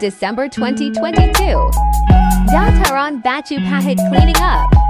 December 2022. Dataran Batu Pahat cleaning up.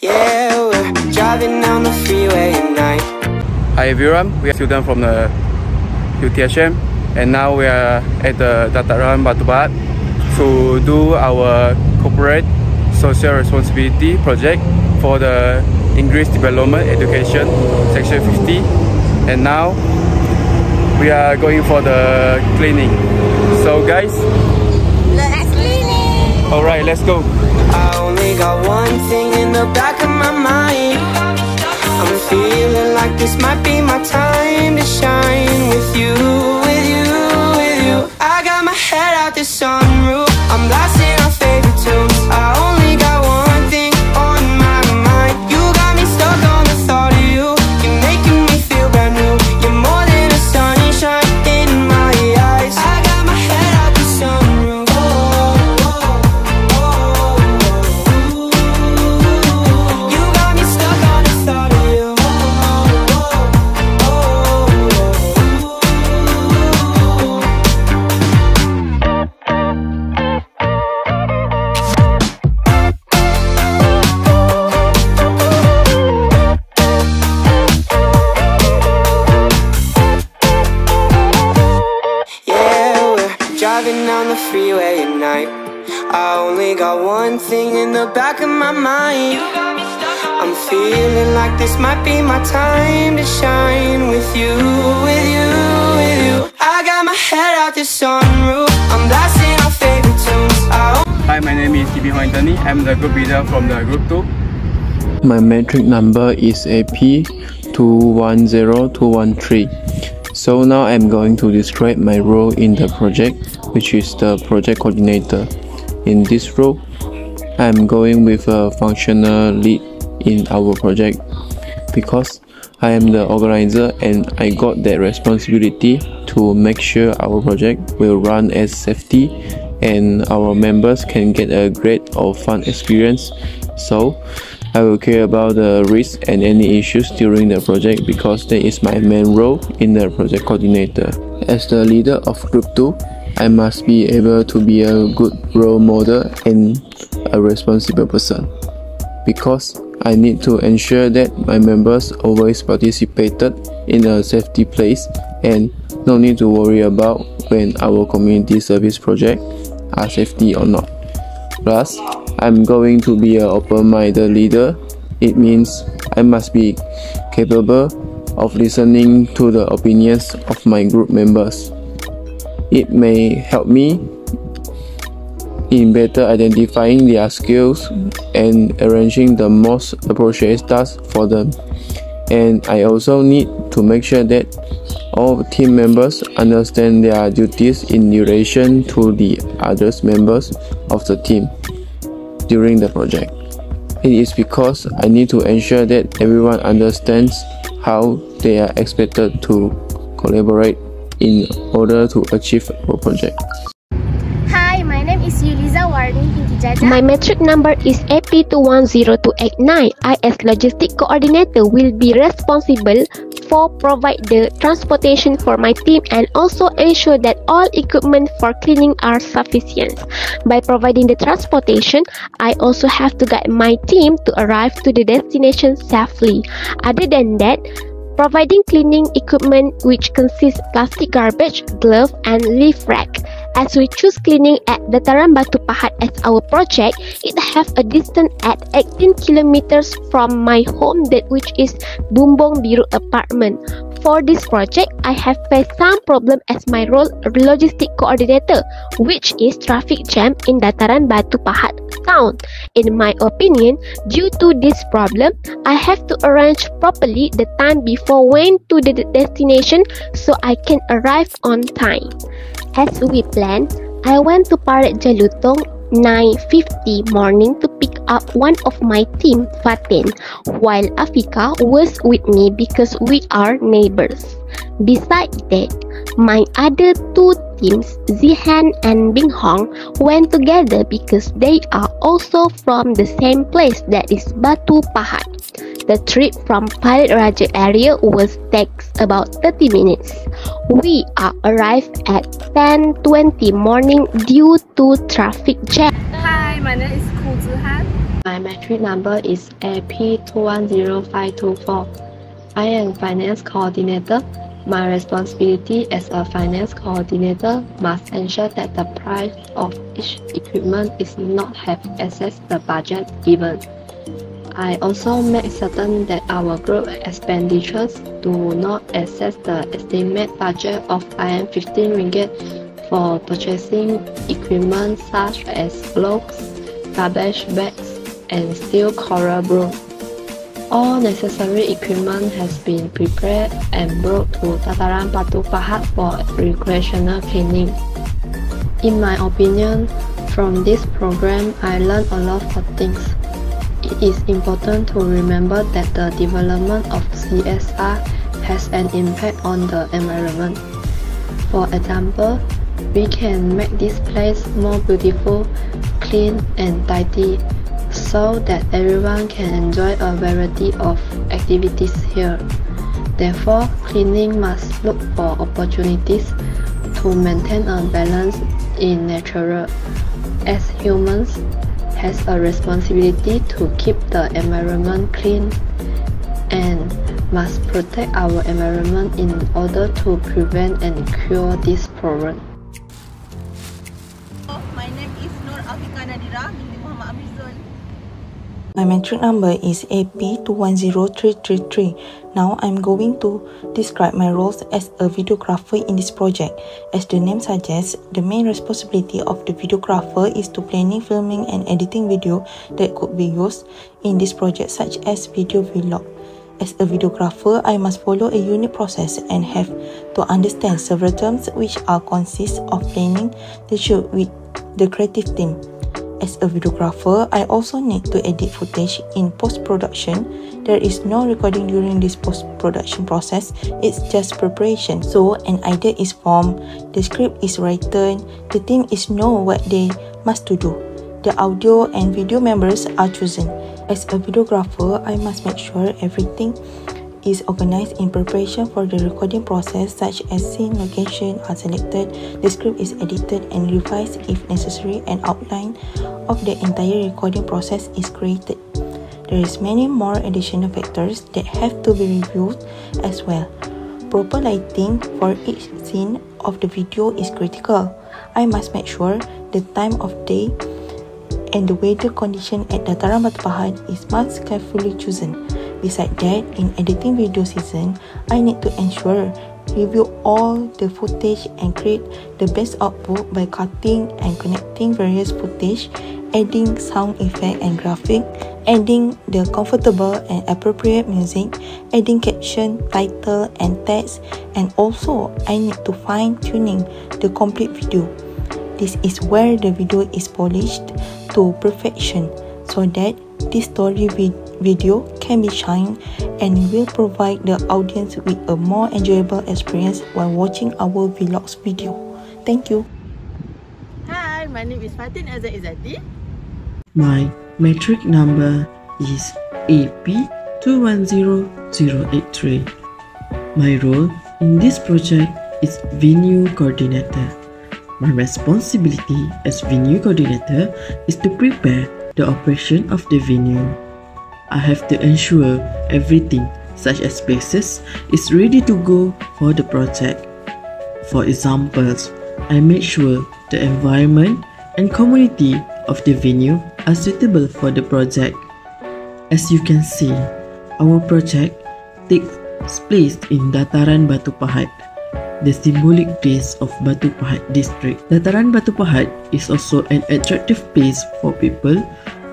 Yeah, we're driving down the freeway at night. Hi everyone, we are students from the UTHM and now we are at the Dataran Batu Pahat to do our corporate social responsibility project for the English Development Education Section 50 and now we are going for the cleaning. So guys, Let's cleaning. alright let's go. Uh, Got one thing in the back of my mind. I'm feeling like this might be my time to shine with you, freeway at night. I only got one thing in the back of my mind. I'm feeling like this might be my time to shine with you, with you, with you. I got my head out the sunroof. I'm blasting our favorite tunes. I Hi, my name is TB Anthony. I'm the group leader from the group 2. My metric number is AP210213. So now I'm going to describe my role in the project, which is the project coordinator. In this role, I'm going with a functional lead in our project because I am the organizer and I got that responsibility to make sure our project will run as safety and our members can get a great or fun experience. So I will care about the risk and any issues during the project because that is my main role in the project coordinator. As the leader of group 2, I must be able to be a good role model and a responsible person because I need to ensure that my members always participated in a safety place and no need to worry about when our community service project are safety or not. Plus, I'm going to be an open-minded leader. It means I must be capable of listening to the opinions of my group members. It may help me in better identifying their skills and arranging the most appropriate tasks for them. And I also need to make sure that all team members understand their duties in relation to the other members of the team during the project. It is because I need to ensure that everyone understands how they are expected to collaborate in order to achieve our project. Name is Yuliza Warni Hinkijaja. My metric number is AP210289. I as logistic coordinator will be responsible for provide the transportation for my team and also ensure that all equipment for cleaning are sufficient. By providing the transportation, I also have to guide my team to arrive to the destination safely. Other than that, providing cleaning equipment which consists plastic garbage, glove and leaf rack. As we choose cleaning at Dataran Batu Pahat as our project, it have a distance at 18 kilometers from my home that which is Bumbong Biru apartment. For this project, I have faced some problem as my role logistic coordinator, which is traffic jam in Dataran Batu Pahat town. In my opinion, due to this problem, I have to arrange properly the time before when to the destination so I can arrive on time. As we planned, I went to Parit Jalutong 9.50 morning to pick up one of my team, Fatin, while Afika was with me because we are neighbors. Besides that, my other two teams, Zihan and Bing Hong, went together because they are also from the same place that is Batu Pahat. The trip from Parit Raja area was takes about 30 minutes. We are arrived at 10:20 morning due to traffic jam. Hi, my name is Ku Zihan. My metric number is AP210524. I am finance coordinator. My responsibility as a finance coordinator must ensure that the price of each equipment is not have excess the budget given. I also make certain that our group expenditures do not excess the estimated budget of RM 15 ringgit for purchasing equipment such as gloves, garbage bags, and steel coral broom. All necessary equipment has been prepared and brought to Dataran Batu Pahat for recreational cleaning. In my opinion, from this program, I learned a lot of things. It is important to remember that the development of CSR has an impact on the environment. For example, we can make this place more beautiful, clean and tidy so that everyone can enjoy a variety of activities here. Therefore, cleaning must look for opportunities to maintain a balance in nature. As humans, has a responsibility to keep the environment clean and must protect our environment in order to prevent and cure this problem. My name is Nur Afiqah Nadhirah Muhammad. My metric number is AP210333. Now I'm going to describe my roles as a videographer in this project. As the name suggests, the main responsibility of the videographer is to planning, filming and editing video that could be used in this project such as video vlog. As a videographer, I must follow a unique process and have to understand several terms which are consist of planning the shoot with the creative team. As a videographer, I also need to edit footage in post-production. There is no recording during this post-production process, it's just preparation. So an idea is formed, the script is written, the team is know what they must to do. The audio and video members are chosen. As a videographer, I must make sure everything is organized in preparation for the recording process such as scene location are selected, the script is edited and revised if necessary and outline of the entire recording process is created. There is many more additional factors that have to be reviewed as well. Proper lighting for each scene of the video is critical. I must make sure the time of day and the weather condition at Dataran Batu Pahat is much carefully chosen. Besides that, in editing video season, I need to ensure review all the footage and create the best output by cutting and connecting various footage adding sound effect and graphic, adding the comfortable and appropriate music, adding caption, title and text and also I need to fine tuning the complete video. This is where the video is polished to perfection so that this story video can be shined and will provide the audience with a more enjoyable experience while watching our vlogs video. Thank you. Hi, my name is Fatin Azad Izzati. My metric number is AP210083. My role in this project is venue coordinator. My responsibility as venue coordinator is to prepare the operation of the venue. I have to ensure everything, such as places, is ready to go for the project. For examples, I make sure the environment and community of the venue are suitable for the project. As you can see, our project takes place in Dataran Batu Pahat, the symbolic place of Batu Pahat district. Dataran Batu Pahat is also an attractive place for people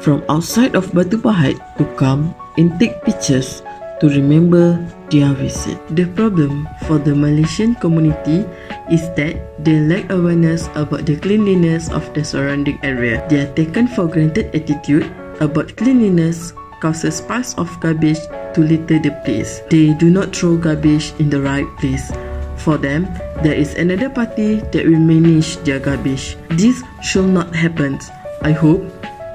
from outside of Batu Pahat to come and take pictures to remember their visit. The problem for the Malaysian community is that they lack awareness about the cleanliness of the surrounding area. Their taken for granted attitude about cleanliness causes piles of garbage to litter the place. They do not throw garbage in the right place. For them, there is another party that will manage their garbage. This should not happen. I hope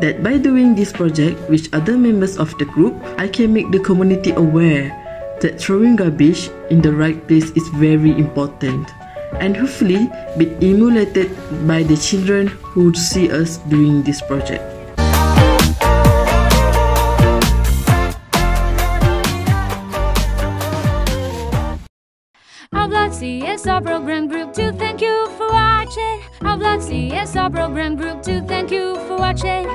that by doing this project with other members of the group, I can make the community aware that throwing garbage in the right place is very important and hopefully be emulated by the children who see us doing this project. CSR program group to thank you for watching. Our CSR program group to thank you for watching.